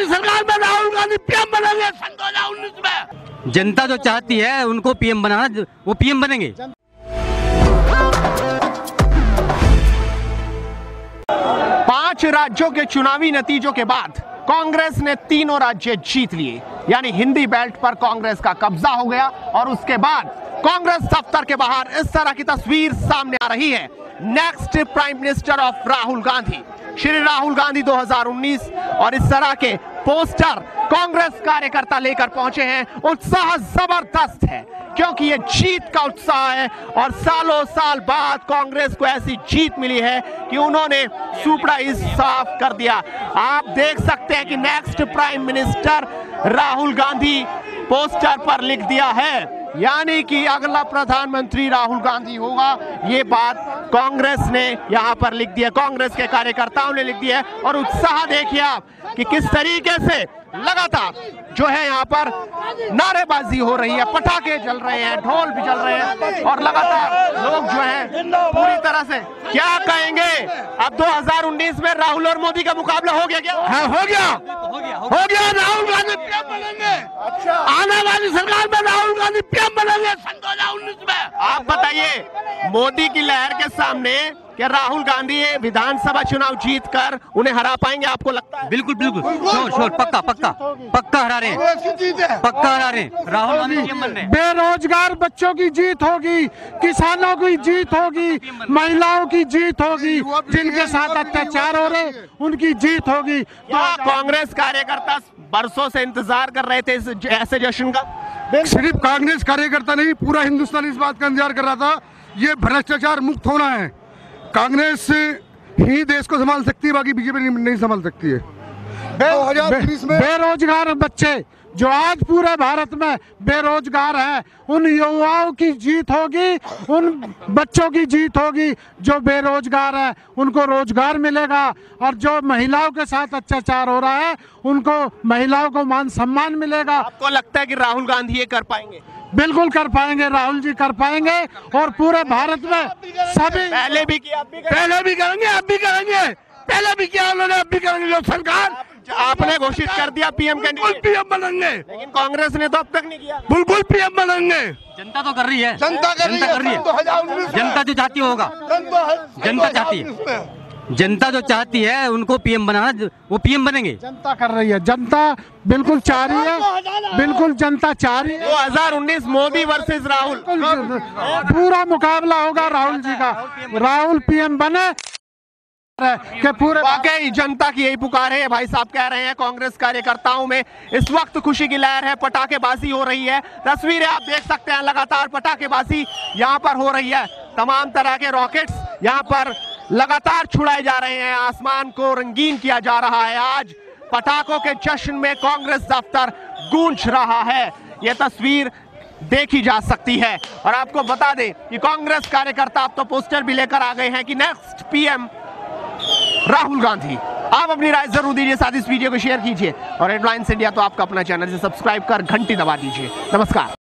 वाली सरकार में राहुल गांधी पीएम बनेंगे सन दो हज़ार उन्नीस में। जनता जो चाहती है उनको पीएम बनाना वो पीएम बनेंगे। पाँच राज्यों के चुनावी नतीजों के बाद कांग्रेस ने तीनों राज्य जीत लिए। यानी हिंदी बेल्ट पर कांग्रेस का कब्जा हो गया और उसके बाद कांग्रेस दफ्तर के बाहर इस तरह की तस्वीर सामने आ रही है। Next prime minister of Rahul Gandhi Shri Rahul Gandhi 2019 और इस तरह के पोस्टर कांग्रेस कार्यकर्ता लेकर पहुँचे हैं, उत्साह ज़बरदस्त है, क्योंकि ये जीत का उत्साह है और सालों साल बाद कांग्रेस को ऐसी जीत मिली है कि उन्होंने सुपड़ा इस साफ़ कर दिया। आप देख सकते हैं कि next prime minister Rahul Gandhi poster पर लिख दिया है यानी कि अगला प्रधानमंत्री राहुल गांधी होगा ये बात कांग्रेस ने यहाँ पर लिख दिया कांग्रेस के कार्यकर्ताओं ने लिख दिया है और उत्साह देखिए आप कि किस तरीके से लगातार जो है यहाँ पर नारेबाजी हो रही है पटाखे चल रहे हैं ढोल भी चल रहे हैं और लगातार लोग जो है पूरी तरह से क्या कहेंगे? अब 2019 में राहुल और मोदी का मुकाबला हो गया क्या? हाँ, हो गया। हो गया राहुल गांधी पीएम बनेंगे। अच्छा। आने वाली सरकार में राहुल गांधी पीएम बनेंगे सन दो हज़ार उन्नीस में। आप बताइए मोदी की लहर के सामने क्या राहुल गांधी विधानसभा चुनाव जीत कर उन्हें हरा पाएँगे आपको लगता है? बिल्कुल बिल्कुल। श्योर श्योर पक्का पक्का। पक्का हरा रहे की पक्का हरा रहे हैं। राहुल गांधी बेरोजगार बच्चों की जीत होगी किसानों की जीत होगी महिलाओं की जीत होगी जिनके साथ अत्याचार हो रहे उनकी जीत होगी। क्या कांग्रेस कार्यकर्ता बरसों से इंतज़ार कर रहे थे इस ऐसे जश्न का? सिर्फ़ कांग्रेस कार्यकर्ता नहीं पूरा हिंदुस्तान इस बात का इंतज़ार कर रहा था ये भ्रष्टाचार मुक्त होना है। कांग्रेस ही देश को संभाल सकती है बाकी बीजेपी नहीं, नहीं संभाल सकती है। बे- बेरोजगार बच्चे जो आज पूरे भारत में बेरोजगार हैं उन युवाओं की जीत होगी उन बच्चों की जीत होगी। जो बेरोजगार हैं उनको रोज़गार मिलेगा। और जो महिलाओं के साथ अत्याचार हो रहा है उनको महिलाओं को मान सम्मान मिलेगा। आपको लगता है कि राहुल गांधी ये कर पाएँगे? बिल्कुल कर पाएँगे राहुल जी कर पाएँगे और पूरे भारत में सभी पहले भी किया। पहले भी करेंगे अब भी करेंगे। पहले भी किया उन्होंने अब भी करेंगे। जो सरकार आपने घोषित कर दिया पीएम बिल्कुल कैंडिडेट। पीएम बनेंगे। लेकिन कांग्रेस ने तो अब तक नहीं किया। बिल्कुल पीएम बनेंगे। जनता तो कर रही है। जनता कर रही जनता है कर रही है। जनता जो चाहती होगा। जनता चाहती है। जनता जो चाहती है उनको पीएम बनाना वो पीएम बनेंगे। जनता कर रही है। जनता बिल्कुल चाह रही है। बिल्कुल जनता चाह रही है। 2019 मोदी वर्सेस राहुल। पूरा मुकाबला होगा राहुल जी का। राहुल पीएम बने के पूरे वाकई जनता की यही पुकार है। भाई साहब कह रहे हैं कांग्रेस कार्यकर्ताओं में इस वक्त खुशी की लहर है पटाखेबाजी हो रही है। तस्वीरें आप देख सकते हैं लगातार पटाखेबाजी यहाँ पर हो रही है। तमाम तरह के रॉकेट्स यहाँ पर लगातार छुड़ाए जा रहे हैं। आसमान को रंगीन किया जा रहा है। आज पटाखों के जश्न में कांग्रेस दफ्तर गूंज रहा है। यह तस्वीर देखी जा सकती है। और आपको बता दें कि कांग्रेस कार्यकर्ता अब तो पोस्टर भी लेकर आ गए हैं कि नेक्स्ट पीएम राहुल गांधी। आप अपनी राय ज़रूर दीजिए, साथ इस वीडियो को शेयर कीजिए। और हेडलाइंस इंडिया तो आपका अपना चैनल से सब्सक्राइब कर, घंटी दबा दीजिए। नमस्कार।